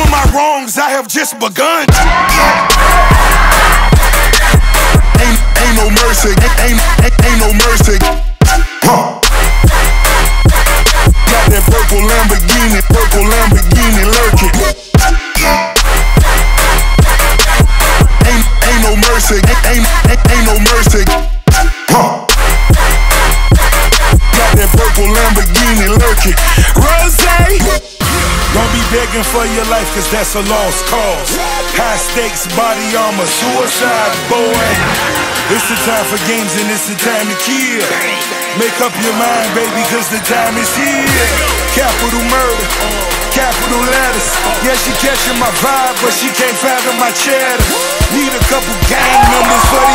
for my wrongs, I have just begun. Ain't, ain't no mercy, ain't, ain't, ain't no mercy. Huh. Got that purple Lamborghini, purple Lamborghini lurking. Ain't, ain't no mercy, ain't, ain't, ain't no mercy. Begging for your life, cause that's a lost cause. High stakes, body armor, suicide, boy. It's the time for games and it's the time to kill. Make up your mind, baby, cause the time is here. Capital murder, capital letters. Yeah, she catching my vibe, but she can't fathom my cheddar. Need a couple gang members for